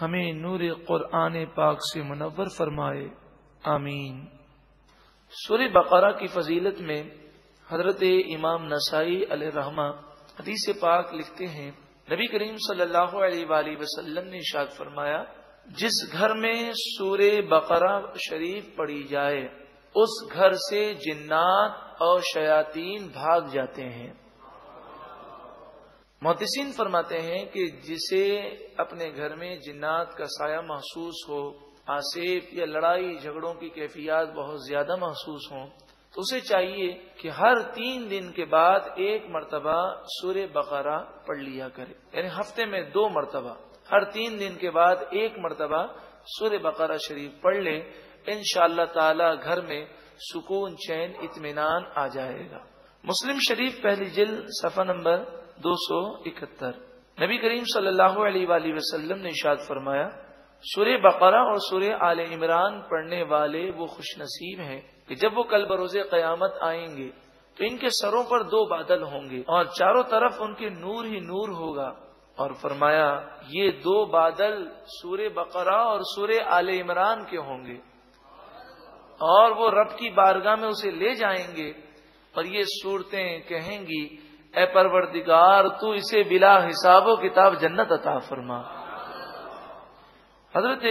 हमें नूर कुरान पाक से मुनवर फरमाए। आमीन। सूर बकरा की फजीलत में हज़रत इमाम नसाई रहमा हदीस पाक लिखते हैं, नबी करीम सल्लल्लाहु अलैहि वसल्लम ने इशाद फरमाया जिस घर में सूर्य बकरा शरीफ पड़ी जाए, उस घर से जिन्नात और शयातीन भाग जाते हैं। मोहतसिन फरमाते हैं कि जिसे अपने घर में जिन्नात का साया महसूस हो आसेब या लड़ाई झगड़ों की कैफियात बहुत ज़्यादा महसूस हो तो उसे चाहिए कि हर तीन दिन के बाद एक मरतबा सूर्य बकरा पढ़ लिया करे। यानी हफ़्ते में दो मरतबा। हर तीन दिन के बाद एक मरतबा सूर्य बकरा शरीफ पढ़ लें इन ताला घर में सुकून, चैन इतमान आ जाएगा। मुस्लिम शरीफ पहली जिल, सफ़ा नंबर दो सौ इकहत्तर। नबी करीम सल्लल्लाहु अलैहि वसल्लम ने इशाद फरमाया सूर्य बकरा और सूर्य आल इमरान पढ़ने वाले वो खुश नसीब है की जब वो कल बरोज क्यामत आएँगे तो इनके सरों पर दो बादल होंगे और चारों तरफ़ उनके नूर ही नूर होगा। और फरमाया, ये दो बादल सूर्य बकरा और सूर्य आल इमरान के होंगे। और वो रब की बारगाह में उसे ले जाएँगे और ये सूरतें कहेंगी, ए परवरदिगार, तू इसे बिला हिसाब किताब जन्नत अता फरमा। हज़रत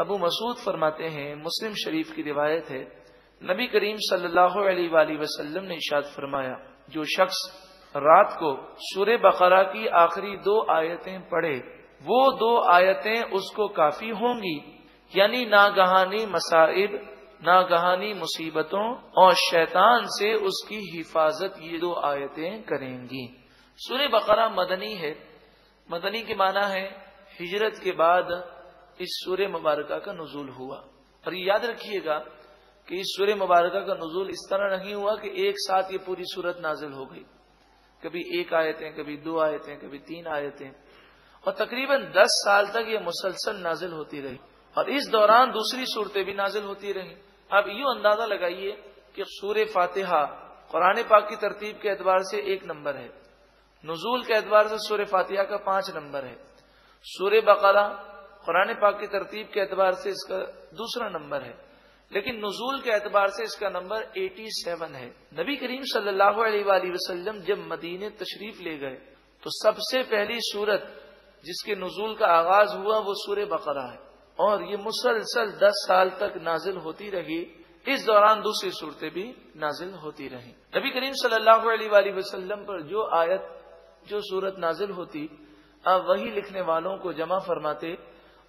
अबू मसूद फरमाते हैं, मुस्लिम शरीफ की रिवायत है, नबी करीम सल्लल्लाहु अलैहि वसल्लम ने इशाद फरमाया, जो शख्स रात को सूर्य बकरा की आखिरी दो आयतें पढ़े, वो दो आयतें उसको काफ़ी होंगी, यानी नागहानी मसाइब नागहानी मुसीबतों और शैतान से उसकी हिफाजत ये दो आयतें करेंगी। सूर्य बकरा मदनी है। मदनी के माना है, हिजरत के बाद इस सूर्य मुबारका का नजूल हुआ। और ये याद रखिएगा कि इस सूर्य मुबारका का नजूल इस तरह नहीं हुआ कि एक साथ ये पूरी सूरत नाजिल हो गई। कभी एक आयतें, कभी दो आयतें, कभी तीन आयतें। और तकरीबन दस साल तक ये मुसलसल नाजिल होती रही। और इस दौरान दूसरी सूरतें भी नाजिल होती रही। अब यू अंदाज़ा लगाइए कि सूर फातिहा कुरान पाक की तरतीब के एतबार से एक नंबर है। नजूल के एतबार से सूर फातिहा का पाँच नंबर है। सूर्य बकरा कुरान पाक की तरतीब के एतबार से इसका दूसरा नंबर है। लेकिन नजूल के एतबार से इसका नंबर 87 है। नबी करीम सल्लल्लाहु अलैहि वसल्लम जब मदीने तशरीफ़ ले गए तो सबसे पहली सूरत जिसके नजूल का आगाज़ हुआ, वो सूर्य बकरा है। और ये मुसलसल दस साल तक नाजिल होती रही, इस दौरान दूसरी सूरतें भी नाजिल होती रही। नबी करीम सल्लल्लाहु पर जो आयत, जो सूरत नाजिल होती अब वही लिखने वालों को जमा फरमाते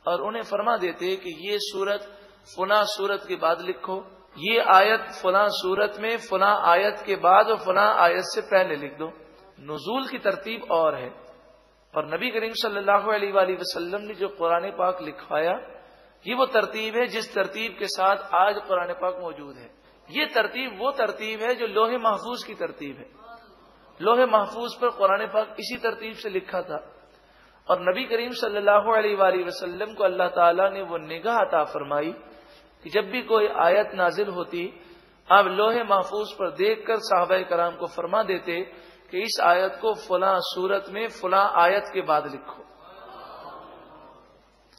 और उन्हें फरमा देते कि ये सूरत फना सूरत के बाद लिखो। ये आयत फना सूरत में, फना आयत के बाद और फना आयत से पहले लिख दो। नजूल की तरतीब और है। और नबी करीम सल्लल्लाहु अलैहि वसल्लम ने जो कुरान पाक लिखवाया, ये वो तरतीब है जिस तरतीब के साथ आज कुरान पाक मौजूद है। ये तरतीब वो तरतीब है जो लोहे महफूज की तरतीब है। लोहे महफूज पर कुरान पाक इसी तरतीब से लिखा था। और नबी करीम सल्लल्लाहु अलैहि वसल्लम को अल्लाह ताला ने वो निगाह अता फरमाई कि जब भी कोई आयत नाजिल होती, आप लोहे महफूज पर देख कर साहब कराम को फरमा देते कि इस आयत को फला सूरत में, फला आयत के बाद लिखो।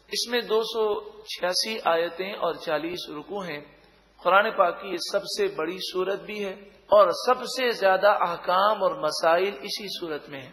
इसमें दो सौ छियासी आयतें और चालीस रुकू हैं। कुरान पाक की सबसे बड़ी सूरत भी है और सबसे ज़्यादा अहकाम और मसाइल इसी सूरत में है।